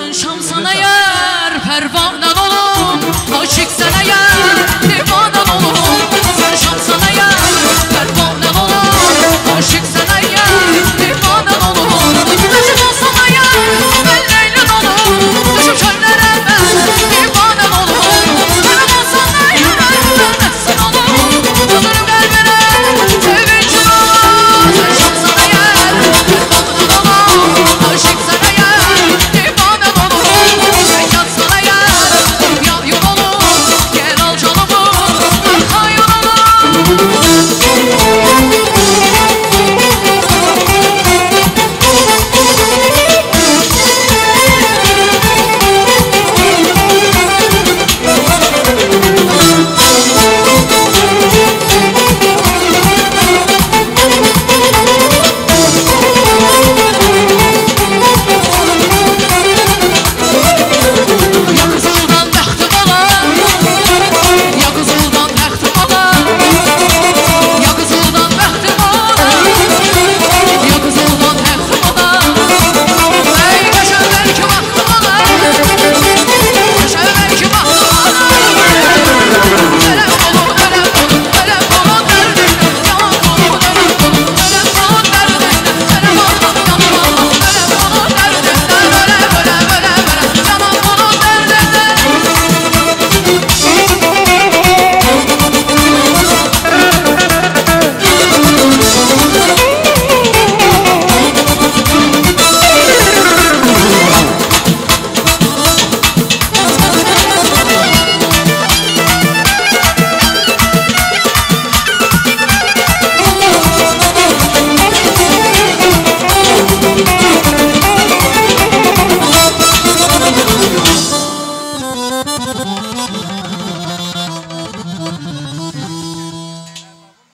Sen şansana